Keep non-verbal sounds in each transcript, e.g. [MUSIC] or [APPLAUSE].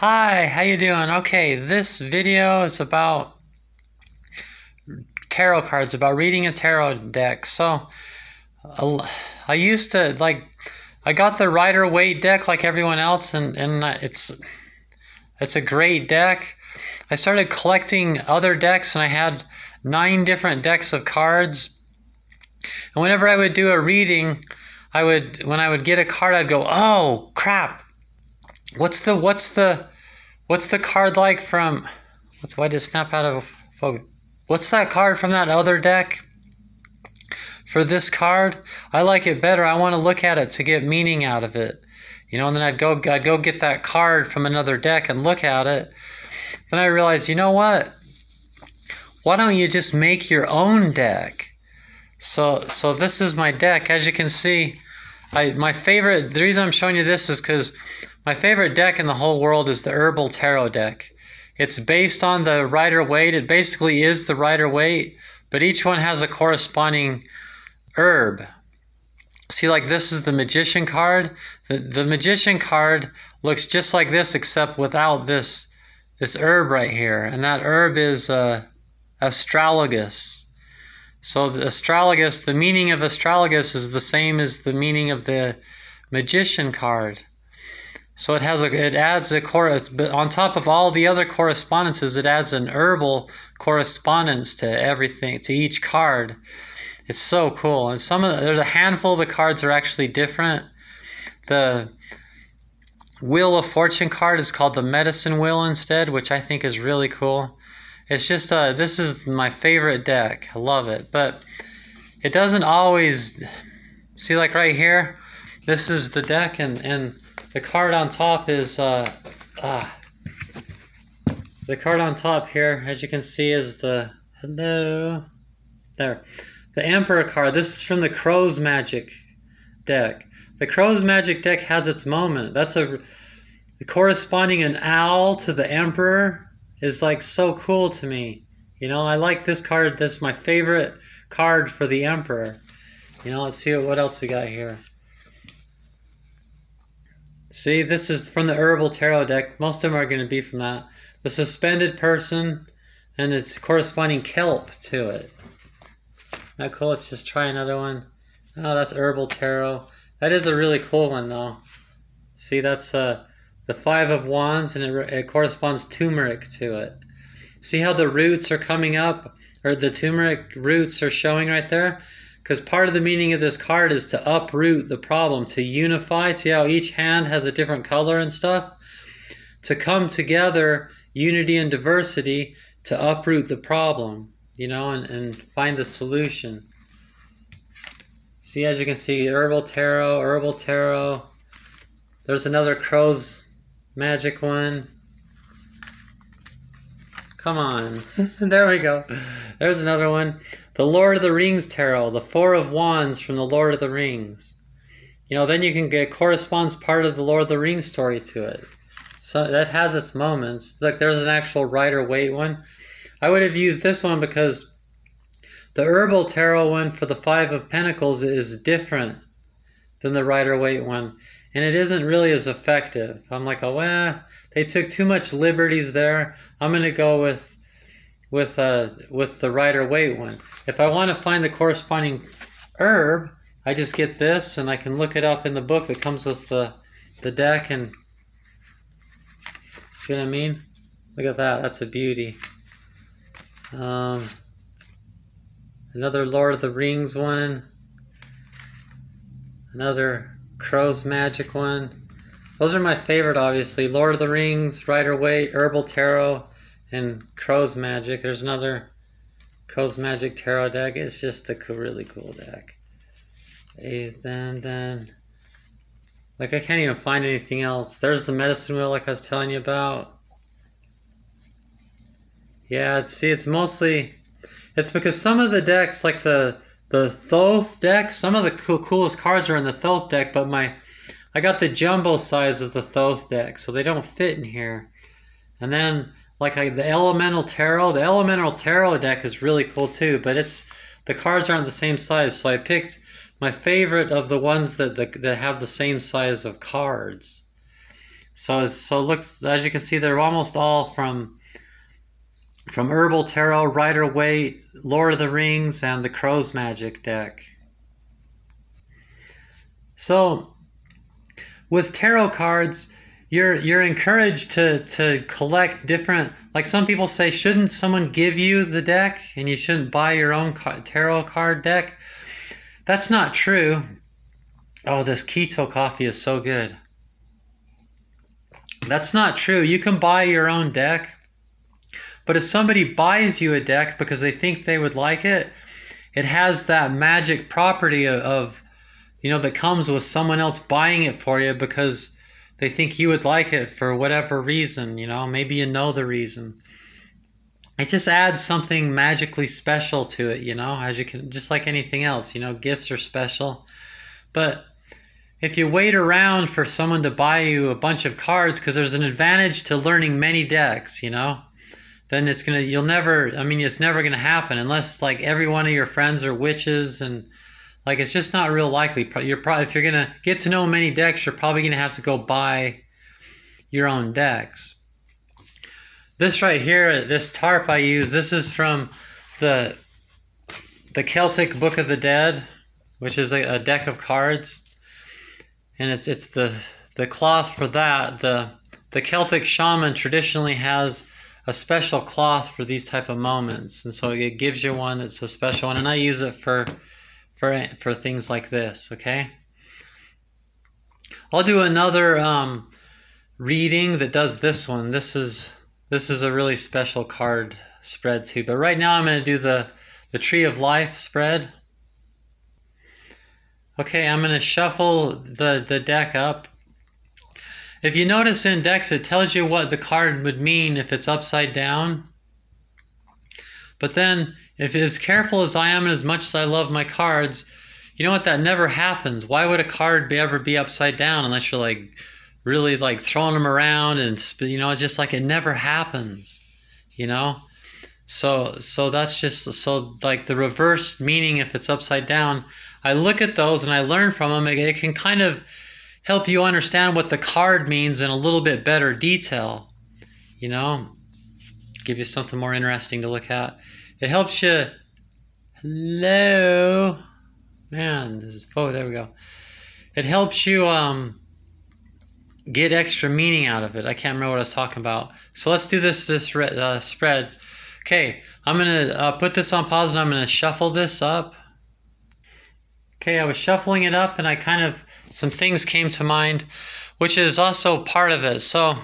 Hi, how you doing? Okay, this video is about tarot cards, about reading a tarot deck. So, I used to like, I got the Rider Waite deck like everyone else, and and it's it's a great deck. I started collecting other decks, and I had nine different decks of cards. And whenever I would do a reading, I would when I would get a card, I'd go, "Oh crap! What's the what's the what's the card like from what's why did snap out of focus? What's that card from that other deck? For this card, I like it better. I want to look at it to get meaning out of it. You know, and then I'd go I'd go get that card from another deck and look at it. Then I realized, you know what? Why don't you just make your own deck? So so this is my deck. As you can see, I my favorite the reason I'm showing you this is because my favorite deck in the whole world is the Herbal Tarot deck. It's based on the Rider Waite. It basically is the Rider Waite, but each one has a corresponding herb. See, like this is the Magician card. The, the Magician card looks just like this, except without this this herb right here, and that herb is uh, astragalus. So the astragalus, the meaning of astragalus is the same as the meaning of the Magician card. So it has a, it adds a chorus, but on top of all the other correspondences, it adds an herbal correspondence to everything, to each card. It's so cool. And some of the, there's a handful of the cards are actually different. The Wheel of Fortune card is called the Medicine Wheel instead, which I think is really cool. It's just uh, this is my favorite deck. I love it, but it doesn't always see like right here. This is the deck, and and the card on top is, uh, ah. The card on top here, as you can see, is the, hello, there. The Emperor card, this is from the Crow's Magic deck. The Crow's Magic deck has its moment. That's a, the corresponding an owl to the Emperor is like so cool to me. You know, I like this card. This is my favorite card for the Emperor. You know, let's see what else we got here. See, this is from the Herbal Tarot deck. Most of them are going to be from that. The Suspended Person, and its corresponding kelp to it. Not cool. Let's just try another one. Oh, that's Herbal Tarot. That is a really cool one, though. See, that's uh, the Five of Wands, and it, it corresponds turmeric to it. See how the roots are coming up, or the turmeric roots are showing right there? Because part of the meaning of this card is to uproot the problem, to unify. See how each hand has a different color and stuff? To come together, unity and diversity, to uproot the problem, you know, and, and find the solution. See, as you can see, Herbal Tarot, Herbal Tarot. There's another Crow's Magic one. Come on. [LAUGHS] there we go. There's another one. The Lord of the Rings tarot, the Four of Wands from the Lord of the Rings. You know, then you can get corresponds part of the Lord of the Rings story to it. So that has its moments. Look, there's an actual Rider Waite one. I would have used this one because the Herbal Tarot one for the Five of Pentacles is different than the Rider Waite one. And it isn't really as effective. I'm like, oh, well, they took too much liberties there. I'm going to go with with uh, with the Rider Waite one. If I want to find the corresponding herb, I just get this and I can look it up in the book that comes with the, the deck and see what I mean? Look at that, that's a beauty. Um, another Lord of the Rings one. Another Crow's Magic one. Those are my favorite, obviously. Lord of the Rings, Rider Waite, Herbal Tarot, and Crow's Magic. There's another Crow's Magic Tarot deck. It's just a really cool deck. And then, then, like I can't even find anything else. There's the Medicine Wheel like I was telling you about. Yeah, see, it's mostly, it's because some of the decks, like the the Thoth deck, some of the cool, coolest cards are in the Thoth deck, but my, I got the jumbo size of the Thoth deck, so they don't fit in here. And then like I, the Elemental Tarot. The Elemental Tarot deck is really cool too, but it's the cards aren't the same size. So I picked my favorite of the ones that the, that have the same size of cards. So so looks as you can see they're almost all from from Herbal Tarot, Rider Waite, Lord of the Rings, and the Crow's Magic deck. So with tarot cards, you're you're encouraged to to collect different like some people say shouldn't someone give you the deck? And you shouldn't buy your own tarot card deck. That's not true. Oh this keto coffee is so good. That's not true. You can buy your own deck, but if somebody buys you a deck because they think they would like it, it has that magic property of, of you know, that comes with someone else buying it for you because they think you would like it for whatever reason, you know, maybe you know the reason. It just adds something magically special to it, you know, as you can, just like anything else, you know, gifts are special. But if you wait around for someone to buy you a bunch of cards because there's an advantage to learning many decks you know then it's gonna you'll never i mean it's never gonna happen unless like every one of your friends are witches and like it's just not real likely. You're probably if you're gonna get to know many decks you're probably gonna have to go buy your own decks. This right here this tarp i use this is from the the celtic book of the dead which is a, a deck of cards. And it's it's the the cloth for that. The the Celtic shaman traditionally has a special cloth for these type of moments, and so it gives you one that's a special one, and I use it for for for things like this. Okay, I'll do another um, reading that does this one. This is this is a really special card spread too. But right now I'm going to do the the Tree of Life spread. Okay, I'm going to shuffle the, the deck up. If you notice in decks, it tells you what the card would mean if it's upside down. But then, if as careful as I am and as much as I love my cards, you know what? That never happens. Why would a card be, ever be upside down unless you're like really like throwing them around and you know, just like it never happens. You know, so so that's just so like the reverse meaning if it's upside down I look at those and I learn from them. It, it can kind of help you understand what the card means in a little bit better detail. You know, give you something more interesting to look at. It helps you. Hello, man. This is oh, there we go. It helps you um get extra meaning out of it. I can't remember what I was talking about. So let's do this this uh, spread. Okay, I'm gonna uh, put this on pause and I'm gonna shuffle this up. Okay, I was shuffling it up and I kind of, some things came to mind, which is also part of it. So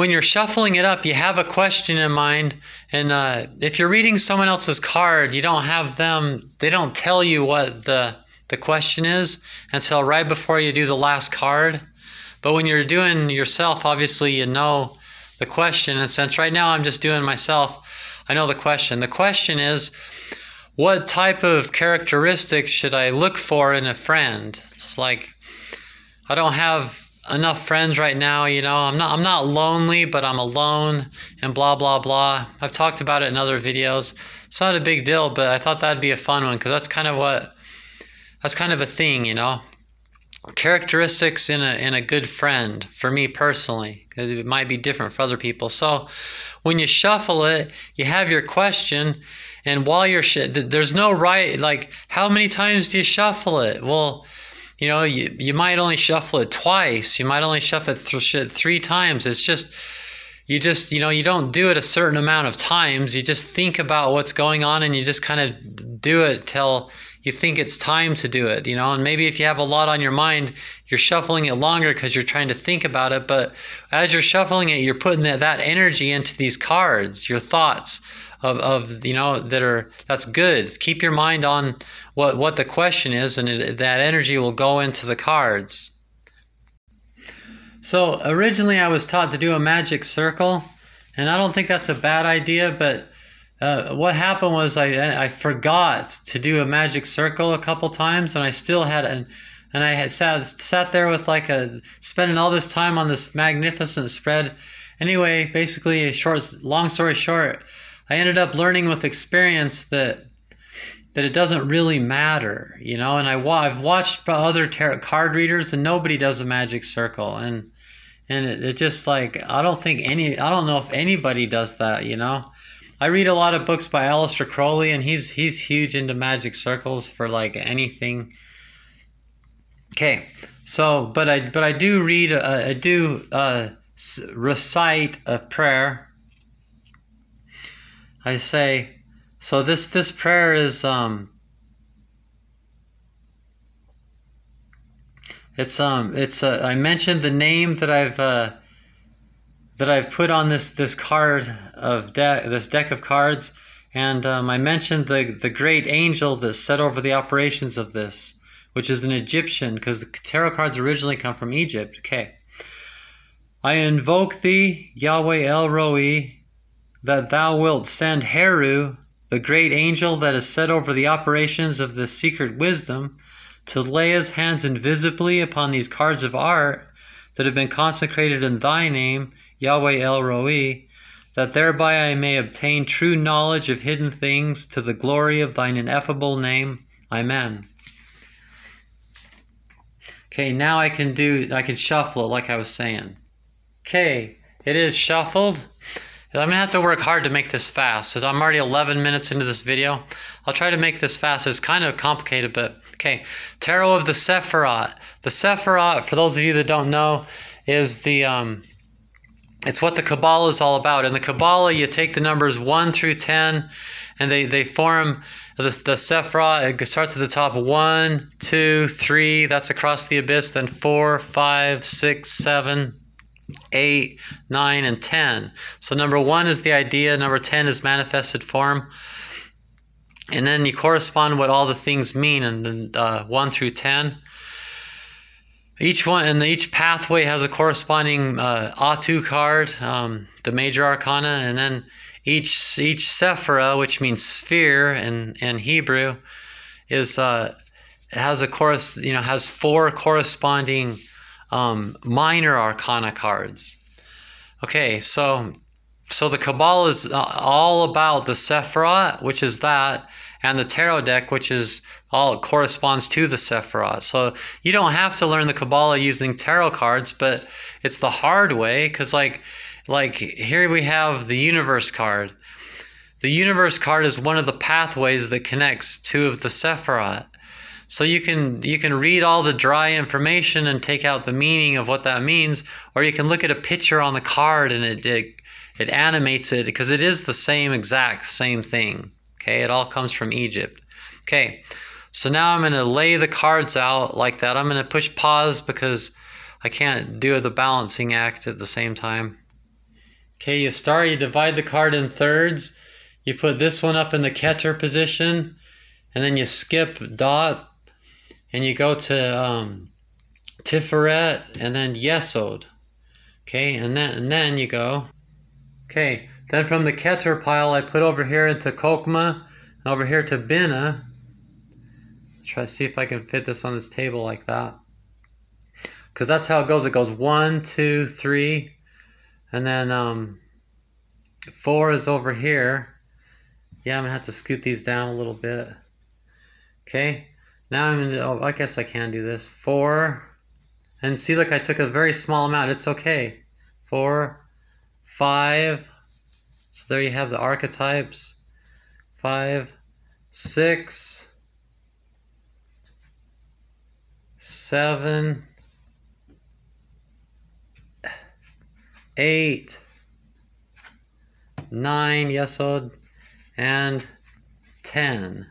when you're shuffling it up, you have a question in mind. And uh, if you're reading someone else's card, you don't have them, they don't tell you what the, the question is until right before you do the last card. But when you're doing yourself, obviously you know the question. And since right now I'm just doing myself, I know the question. The question is, what type of characteristics should I look for in a friend? It's like I don't have enough friends right now, you know. I'm not I'm not lonely, but I'm alone and blah blah blah. I've talked about it in other videos. It's not a big deal, but I thought that'd be a fun one cuz that's kind of what that's kind of a thing, you know. Characteristics in a in a good friend for me personally. It might be different for other people. So when you shuffle it, you have your question and while you're sh- there's no right like how many times do you shuffle it? Well, you know, you, you might only shuffle it twice. You might only shuffle it th- three times. It's just you just you know you don't do it a certain amount of times. You just think about what's going on and you just kind of do it till you think it's time to do it, you know. And maybe if you have a lot on your mind, you're shuffling it longer because you're trying to think about it. But as you're shuffling it, you're putting that, that energy into these cards, your thoughts of, of you know that are that's good. Keep your mind on what what the question is, and it, that energy will go into the cards. So originally, I was taught to do a magic circle, and I don't think that's a bad idea. But uh, what happened was I I forgot to do a magic circle a couple times, and I still had an and I had sat sat there with like a spending all this time on this magnificent spread. Anyway, basically, a short long story short, I ended up learning with experience that that it doesn't really matter, you know. And I I've watched other tarot card readers, and nobody does a magic circle, and and it, it just like I don't think any I don't know if anybody does that, you know. I read a lot of books by Aleister Crowley, and he's he's huge into magic circles for like anything. Okay, so but I but I do read uh, I do uh, recite a prayer. I say so this this prayer is um it's um it's uh, I mentioned the name that I've uh, that I've put on this this card of deck this deck of cards. And um, I mentioned the the great angel that set over the operations of this which is an Egyptian because the tarot cards originally come from Egypt. Okay. I invoke thee Yahweh El Roi that thou wilt send Heru the great angel that is set over the operations of the secret wisdom, to lay his hands invisibly upon these cards of art that have been consecrated in thy name, Yahweh El Roi, that thereby I may obtain true knowledge of hidden things to the glory of thine ineffable name. Amen. Okay, now I can do, I can shuffle it like I was saying. Okay, it is shuffled. I'm gonna have to work hard to make this fast, as I'm already 11 minutes into this video. I'll try to make this fast. It's kind of complicated, but okay. Tarot of the Sephiroth. The Sephiroth, for those of you that don't know, is the um, it's what the Kabbalah is all about. In the Kabbalah, you take the numbers 1 through 10, and they, they form the, the Sephirot. It starts at the top 1, 2, 3, that's across the abyss, then 4, 5, 6, 7, 8, 9, and 10. So number 1 is the idea, number 10 is manifested form. And then you correspond what all the things mean in uh, 1 through 10. Each one and each pathway has a corresponding uh, Atu card, um, the major arcana, and then each each sephira, which means sphere in, in Hebrew, is uh, has a chorus, you know, has four corresponding um, minor arcana cards. Okay, so so the Kabbalah is uh, all about the Sephiroth, which is that, and the tarot deck, which is all corresponds to the Sephiroth. So you don't have to learn the Kabbalah using tarot cards, but it's the hard way because like like here we have the universe card. The universe card is one of the pathways that connects two of the Sephirot. So you can you can read all the dry information and take out the meaning of what that means, or you can look at a picture on the card and it it, it animates it because it is the same exact same thing. Okay, it all comes from Egypt. Okay, so now I'm going to lay the cards out like that. I'm going to push pause because I can't do the balancing act at the same time. Okay, you start, you divide the card in thirds. You put this one up in the Keter position, and then you skip dot and you go to um, Tiferet and then Yesod. Okay, and then and then you go. Okay, then from the Keter pile I put over here into Chokmah, over here to Binah. Try to see if I can fit this on this table like that. Because that's how it goes. It goes one, two, three, and then um, four is over here. Yeah, I'm gonna have to scoot these down a little bit. Okay, now I'm gonna, oh, I guess I can do this. Four, and see, look, I took a very small amount. It's okay. Four, five, so there you have the archetypes. Five, six, seven, eight, nine, yesod, and ten.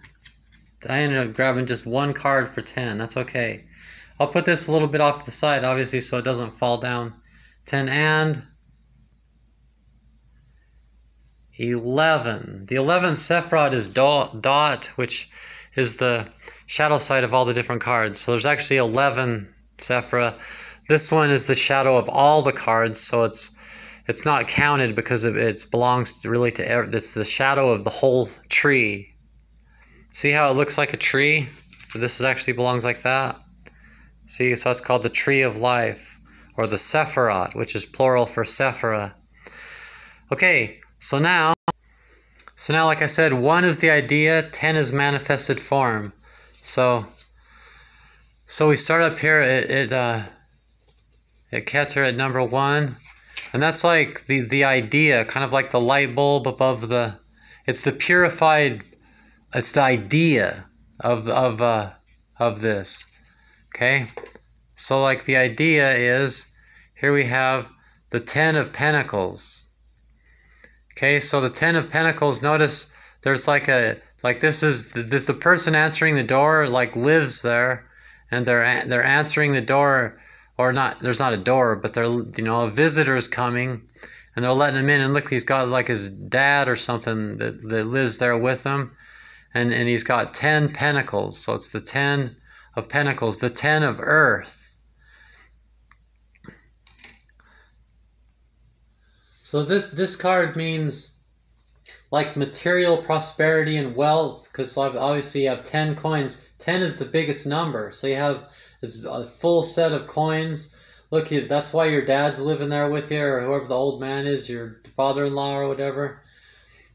I ended up grabbing just one card for 10. That's okay. I'll put this a little bit off to the side, obviously, so it doesn't fall down. 10 and 11. The 11th Sephirot is dot, dot, which is the shadow side of all the different cards. So there's actually 11 Sephira. This one is the shadow of all the cards, so it's it's not counted because it belongs really to it's the shadow of the whole tree See how it looks like a tree? This actually belongs like that. See, so it's called the tree of life, or the Sephirot, which is plural for Sephira. Okay, so now, So now, like I said, one is the idea, ten is manifested form. So, so we start up here at, at uh, at Keter at number one, and that's like the the idea, kind of like the light bulb above the. It's the purified. It's the idea of of uh, of this. Okay, so like the idea is, here we have the ten of Pentacles. Okay, so the Ten of Pentacles, notice there's like a, like this is, the, the person answering the door like lives there and they're, they're answering the door or not, there's not a door, but they're, you know, a visitor's coming and they're letting him in and look, he's got like his dad or something that, that lives there with him and, and he's got 10 pentacles. So it's the 10 of pentacles, the 10 of earth. So this this card means like material prosperity and wealth because obviously you have 10 coins 10 is the biggest number so you have a full set of coins look that's why your dad's living there with you or whoever the old man is your father-in-law or whatever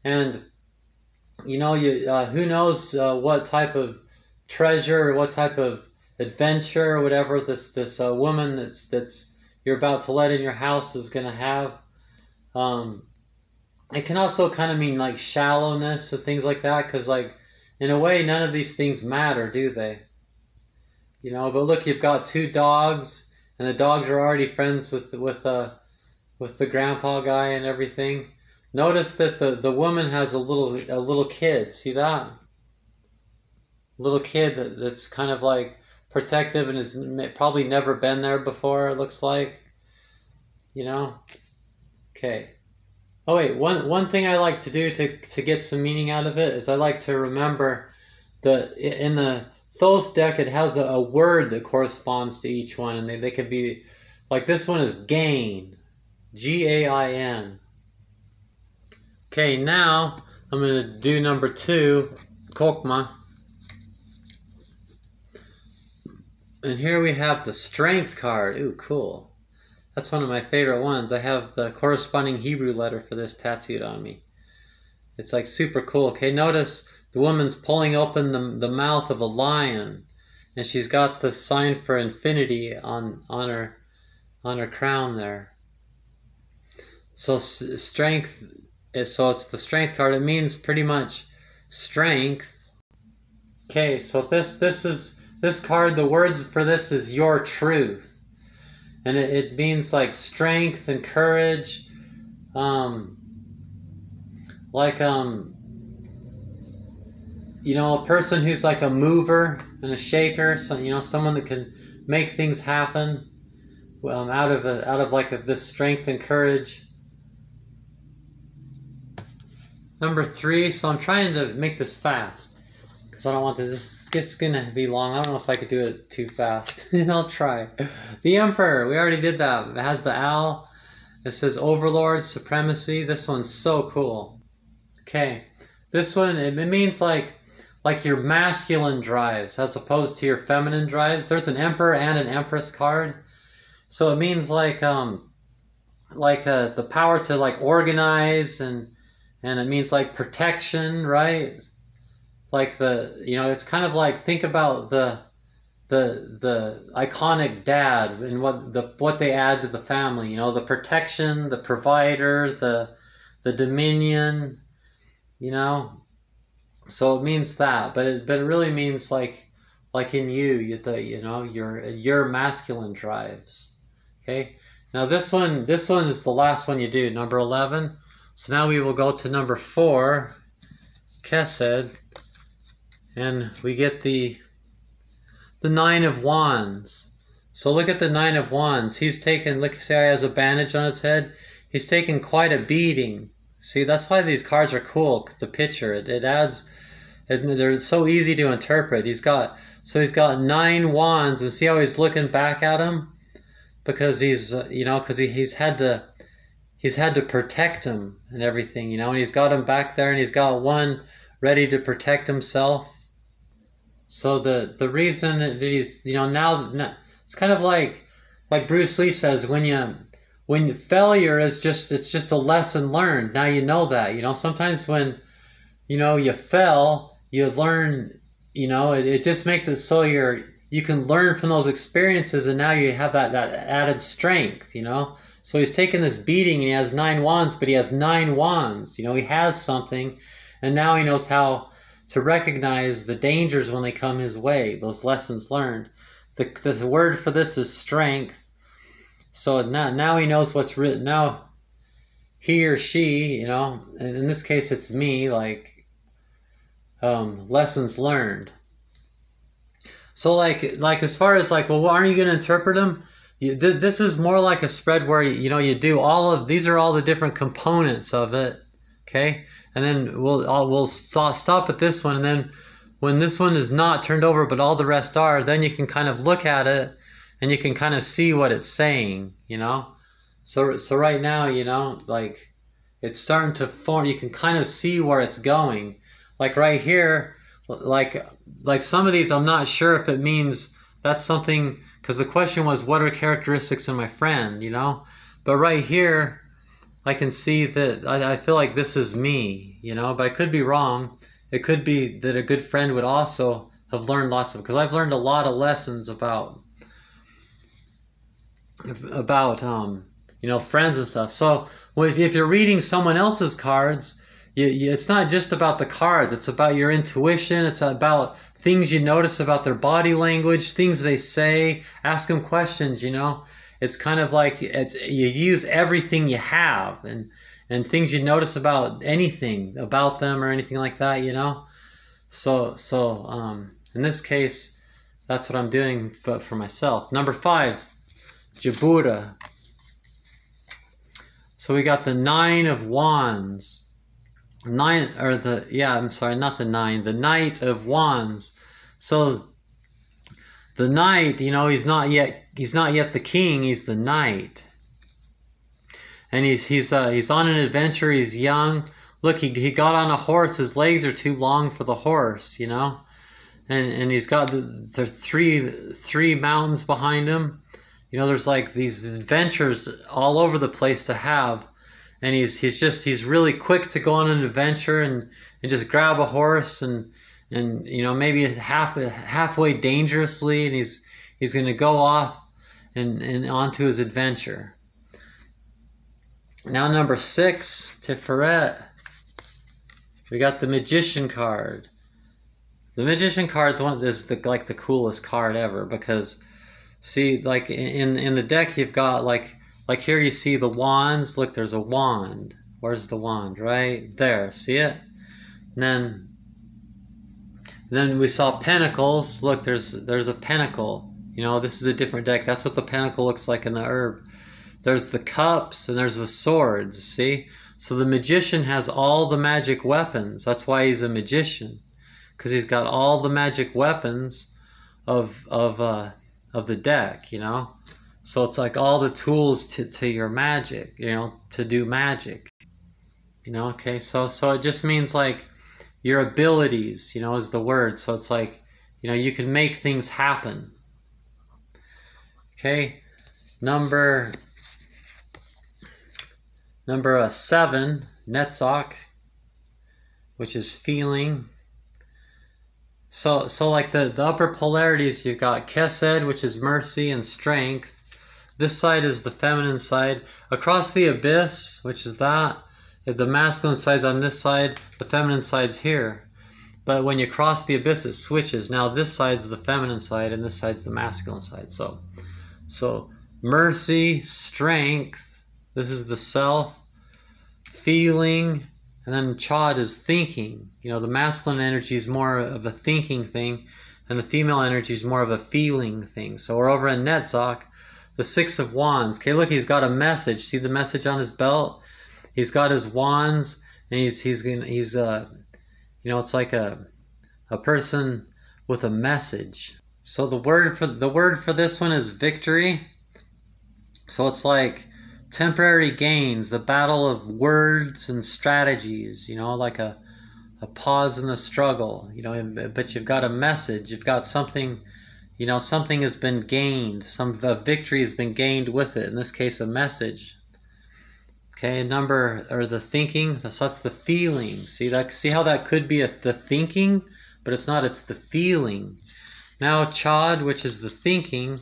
and you know you uh, who knows uh, what type of treasure what type of adventure whatever this this uh, woman that's that's you're about to let in your house is going to have. Um, it can also kind of mean like shallowness and things like that because like in a way none of these things matter do they? You know but look you've got two dogs and the dogs are already friends with with uh with the grandpa guy and everything notice that the the woman has a little a little kid see that little kid that, that's kind of like protective and has probably never been there before it looks like you know Okay. Oh wait, one one thing I like to do to to get some meaning out of it is I like to remember the in the Thoth deck it has a, a word that corresponds to each one, and they, they could be like this one is gain, G A I N. Okay, now I'm gonna do number two, Chokmah. And here we have the strength card. Ooh, cool. That's one of my favorite ones. I have the corresponding Hebrew letter for this tattooed on me. It's like super cool. Okay, notice the woman's pulling open the, the mouth of a lion and she's got the sign for infinity on on her on her crown there. So strength is so it's the strength card. It means pretty much strength. Okay, so this this is this card the words for this is your truth and it, it means like strength and courage um like um you know a person who's like a mover and a shaker so you know someone that can make things happen um, out of a, out of like a, this strength and courage number three so i'm trying to make this fast because I don't want to. This is gonna be long. I don't know if I could do it too fast. [LAUGHS] I'll try. The Emperor. We already did that. It has the owl. It says Overlord Supremacy. This one's so cool. Okay, this one it, it means like like your masculine drives as opposed to your feminine drives. There's an Emperor and an Empress card, so it means like um like uh, the power to like organize and and it means like protection, right? like the you know it's kind of like think about the the the iconic dad and what the what they add to the family you know the protection the provider the the dominion you know? So it means that but it but it really means like like in you you the you know your your masculine drives okay? Now this one this one is the last one you do. Number 11 so now we will go to number 4 Chesed and we get the the nine of wands. So look at the nine of wands. He's taken look see how he has a bandage on his head? He's taken quite a beating. See that's why these cards are cool the picture it, it adds it, they're so easy to interpret. He's got so he's got nine wands and see how he's looking back at him because he's you know because he, he's had to he's had to protect him and everything you know and he's got him back there and he's got one ready to protect himself so the the reason that he's you know now it's kind of like like Bruce Lee says when you when failure is just it's just a lesson learned. Now you know that you know sometimes when you know, you fell, you learn, you know, it, it just makes it so you're you can learn from those experiences and now you have that, that added strength, you know. So he's taken this beating and he has nine wands, but he has nine wands. You know, he has something and now he knows how to recognize the dangers when they come his way, those lessons learned. The, the word for this is strength. So now, now he knows what's written. Now he or she, you know, and in this case it's me, like um, lessons learned. So like like as far as like, well, aren't you going to interpret them? This is more like a spread where you know you do all of these are all the different components of it. Okay, and then we'll I'll, we'll stop at this one, and then when this one is not turned over, but all the rest are, then you can kind of look at it and you can kind of see what it's saying. You know, so so right now, you know, like it's starting to form. You can kind of see where it's going. Like right here, like like some of these, I'm not sure if it means that's something because the question was, what are characteristics in my friend? You know, but right here I can see that I, I feel like this is me, you know, but I could be wrong. It could be that a good friend would also have learned lots of because I've learned a lot of lessons about about um you know friends and stuff. So if, you're reading someone else's cards, it's not just about the cards. It's about your intuition. It's about things you notice about their body language, things they say. Ask them questions. You know, it's kind of like you use everything you have and and things you notice about anything about them or anything like that you know so so um, in this case that's what i'm doing for, for myself number five Geburah so we got the nine of wands nine or the yeah i'm sorry not the nine the knight of wands so the knight you know he's not yet he's not yet the king, he's the knight. And he's he's uh, he's on an adventure, he's young. Look, he, he got on a horse, his legs are too long for the horse, you know? And and he's got the, the three three mountains behind him. You know, there's like these adventures all over the place to have. And he's he's just he's really quick to go on an adventure and, and just grab a horse and and you know maybe half halfway dangerously and he's he's going to go off and, and onto his adventure. Now, number six, Tiferet. We got the Magician card. The Magician card's one is the like the coolest card ever because, see, like in in the deck you've got like like here you see the wands. Look, there's a wand. Where's the wand? Right there. See it? And then then we saw pentacles. Look, there's there's a pentacle. You know, this is a different deck. That's what the pentacle looks like in the herb. There's the cups and there's the swords, see? So the magician has all the magic weapons. That's why he's a magician. Because he's got all the magic weapons of of uh, of the deck, you know? So it's like all the tools to, to your magic, you know, to do magic. You know, okay, so so it just means like your abilities, you know, is the word. So it's like, you know, you can make things happen. Okay, number number uh, seven, Netzach, which is feeling. So, so like the, the upper polarities, you've got Chesed, which is mercy and strength. This side is the feminine side. Across the abyss, which is that, if the masculine side's on this side, the feminine side's here. But when you cross the abyss, it switches. Now this side's the feminine side and this side's the masculine side. So so, mercy, strength, this is the self, feeling, and then chad is thinking. You know, the masculine energy is more of a thinking thing, and the female energy is more of a feeling thing. So, we're over in Netzach, the Six of Wands. Okay, look, he's got a message. See the message on his belt? He's got his wands, and he's he's he's uh, you know, it's like a a person with a message. So the word for the word for this one is victory. So it's like temporary gains, the battle of words and strategies, you know, like a a pause in the struggle, you know, but you've got a message, you've got something, you know, something has been gained, some a victory has been gained with it, in this case a message. Okay, number or the thinking. So that's the feeling. See that? See how that could be a, the thinking, but it's not. It's the feeling. Now chad, which is the thinking.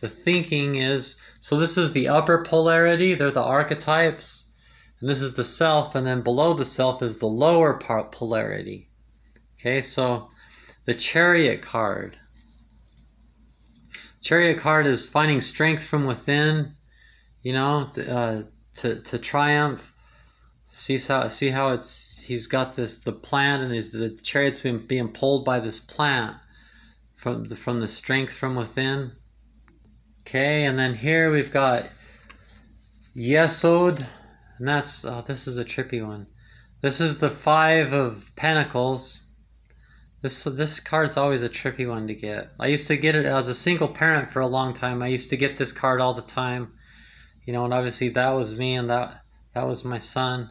The thinking is so. This is the upper polarity. They're the archetypes, and this is the self. And then below the self is the lower part polarity. Okay, so the chariot card. Chariot card is finding strength from within. You know. Uh, to, to triumph. See how see how it's he's got this the plant and his the chariot's been being pulled by this plant from the from the strength from within. Okay, and then here we've got Yesod, and that's oh this is a trippy one. This is the five of pentacles. This this card's always a trippy one to get. I used to get it as a single parent for a long time. I used to get this card all the time you know, and obviously that was me and that that was my son.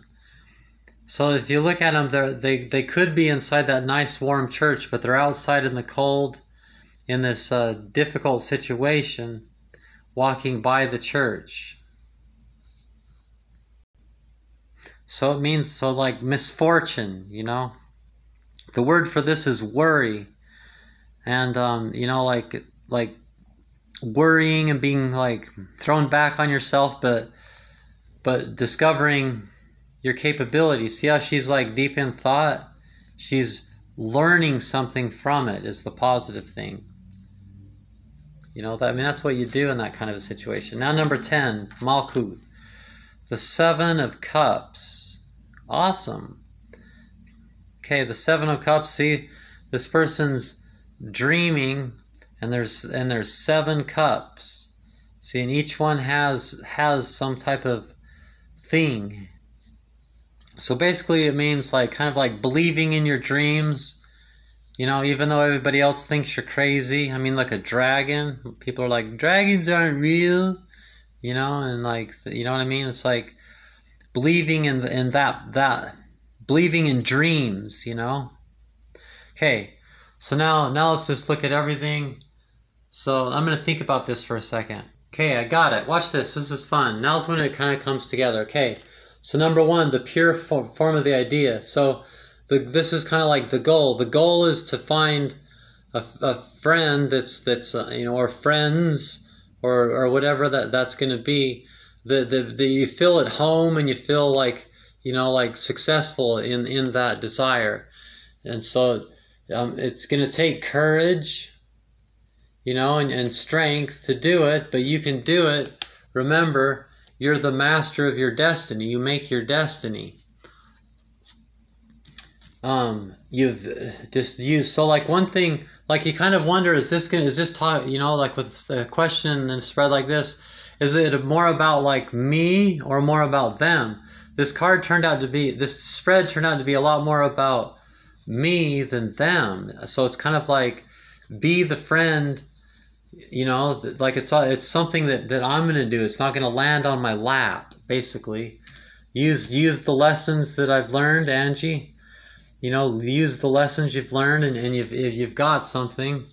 So if you look at them, they they could be inside that nice warm church, but they're outside in the cold, in this uh, difficult situation, walking by the church. So it means so like misfortune, you know. The word for this is worry, and um, you know, like like worrying and being like thrown back on yourself, but but discovering your capabilities. See how she's like deep in thought? She's learning something from it is the positive thing. You know, that, I mean, that's what you do in that kind of a situation. Now, number 10, Malkut, the Seven of Cups. Awesome. Okay, the Seven of Cups. See, this person's dreaming and there's and there's seven cups. See and each one has has some type of thing. So basically it means like kind of like believing in your dreams. You know even though everybody else thinks you're crazy. I mean like a dragon. People are like dragons aren't real. You know and like you know what i mean? It's like believing in in that that believing in dreams you know? Okay. So now now let's just look at everything so I'm going to think about this for a second. Okay, I got it. Watch this. This is fun. Now's when it kind of comes together. Okay, so number one, the pure form of the idea. So the, this is kind of like the goal. The goal is to find a, a friend that's that's uh, you know or friends or or whatever that that's going to be. That the, the you feel at home and you feel like you know like successful in in that desire, and so um, it's going to take courage you know, and, and strength to do it, but you can do it. Remember, you're the master of your destiny. You make your destiny. Um, you've just used so like one thing, like you kind of wonder, is this gonna is this talk? You know, like with the question and spread like this, is it more about like me or more about them? This card turned out to be this spread turned out to be a lot more about me than them. So it's kind of like be the friend you know like it's it's something that that i'm going to do. It's not going to land on my lap basically. Use use the lessons that i've learned angie. You know use the lessons you've learned and, and you've, if you've got something.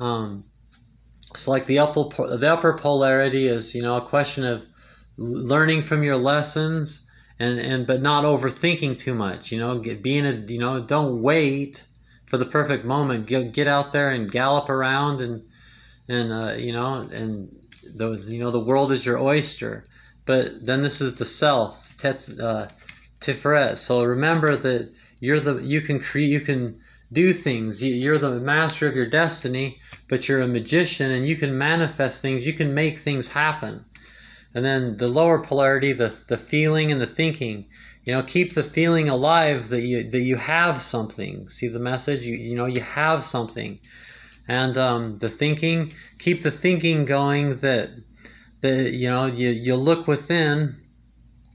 Um it's like the upper the upper polarity is you know a question of learning from your lessons and and but not overthinking too much you know. Get, being a you know don't wait for the perfect moment. Get, get out there and gallop around and and uh, you know, and the you know the world is your oyster. But then this is the self, tet, uh, tiferet. So remember that you're the you can create you can do things. You're the master of your destiny, but you're a magician and you can manifest things. You can make things happen. And then the lower polarity, the the feeling and the thinking. You know, keep the feeling alive that you that you have something. See the message? You you know you have something and um, the thinking keep the thinking going that that you know you, you look within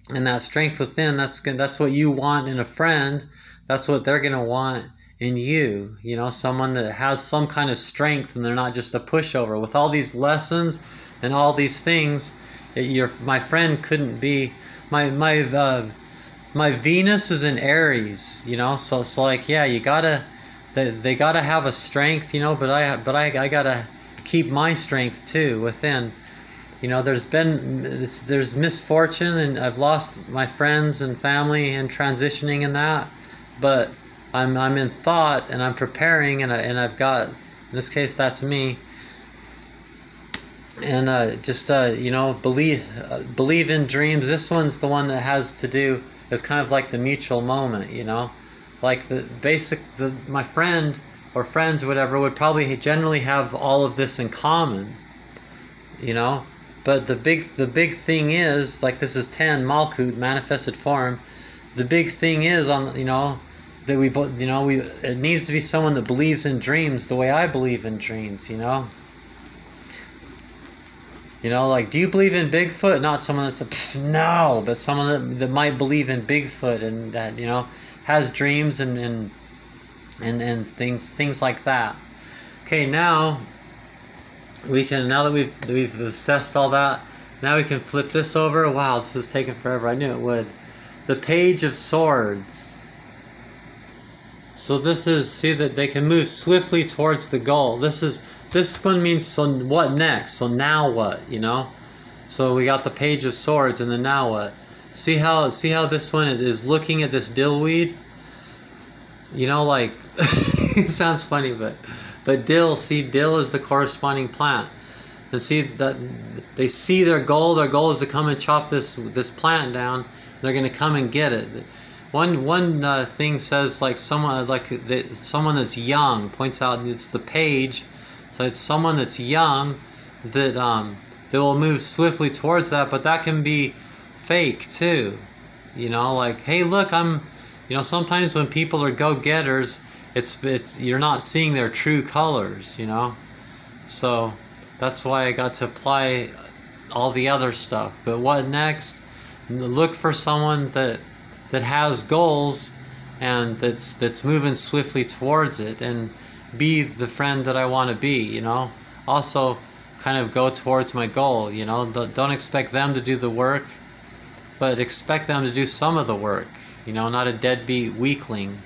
and that strength within that's that's what you want in a friend. That's what they're going to want in you you know someone that has some kind of strength and they're not just a pushover. With all these lessons and all these things that your my friend couldn't be my my uh, my venus is in aries you know so it's like yeah you gotta they, they got to have a strength, you know, but I but I, I got to keep my strength too within. you know, there's been there's misfortune, and I've lost my friends and family and transitioning in that, but I'm I'm in thought and I'm preparing, and I, and I've got in this case that's me. And uh, just uh, you know, believe uh, believe in dreams. This one's the one that has to do is kind of like the mutual moment, you know, like the basic the my friend or friends whatever would probably generally have all of this in common, you know but the big the big thing is like this is ten Malkut manifested form. The big thing is on you know that we both you know we it needs to be someone that believes in dreams the way I believe in dreams. You know. You know, like, do you believe in Bigfoot? Not someone that's a no, but someone that, that might believe in Bigfoot and that you know has dreams and and and and things things like that. Okay, now we can now that we've we've assessed all that now we can flip this over. Wow this is taking forever. I knew it would. The page of swords. So this is see that they can move swiftly towards the goal. This is this one means so what next? So now what you know? So we got the page of swords and then now what see how see how this one is looking at this dillweed you know like [LAUGHS] it sounds funny but but dill, see, dill is the corresponding plant. And see that they see their goal. Their goal is to come and chop this this plant down. They're going to come and get it. One one uh, thing says like someone like the, someone that's young points out it's the page, so it's someone that's young that um, that will move swiftly towards that. But that can be fake too. You know, like hey, look, I'm. You know, sometimes when people are go getters it's it's you're not seeing their true colors, you know. So that's why I got to apply all the other stuff. But what next? Look for someone that that has goals and that's that's moving swiftly towards it and be the friend that I want to be, you know. Also kind of go towards my goal, you know. Don't expect them to do the work, but expect them to do some of the work, you know, not a deadbeat weakling.